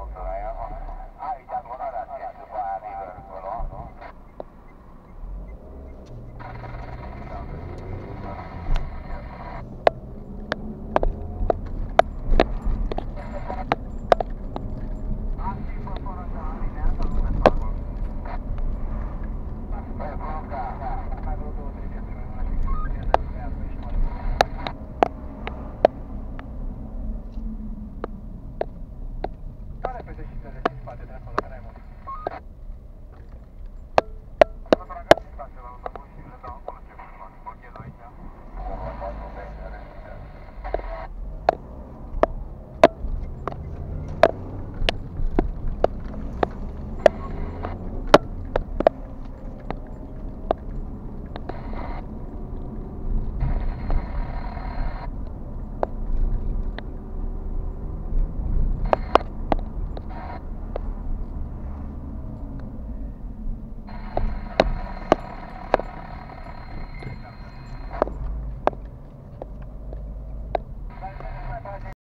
Alumni.